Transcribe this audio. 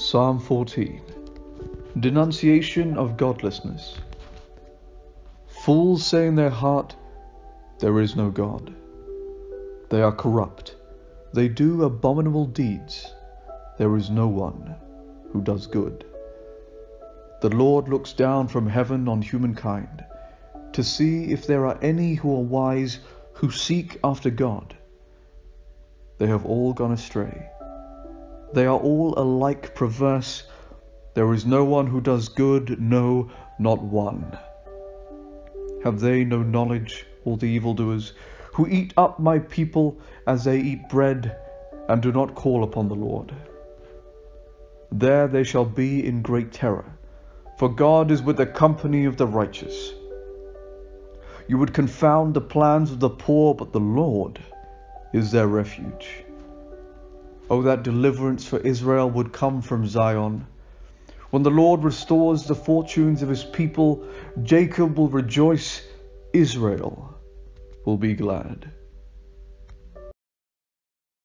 Psalm 14 Denunciation of Godlessness. Fools say in their heart, There is no God. They are corrupt. They do abominable deeds. There is no one who does good. The Lord looks down from heaven on humankind to see if there are any who are wise who seek after God. They have all gone astray. They are all alike perverse. There is no one who does good, no, not one. Have they no knowledge, all the evildoers, who eat up my people as they eat bread, and do not call upon the Lord? There they shall be in great terror, for God is with the company of the righteous. You would confound the plans of the poor, but the Lord is their refuge. Oh, that deliverance for Israel would come from Zion. When the Lord restores the fortunes of his people, Jacob will rejoice, Israel will be glad.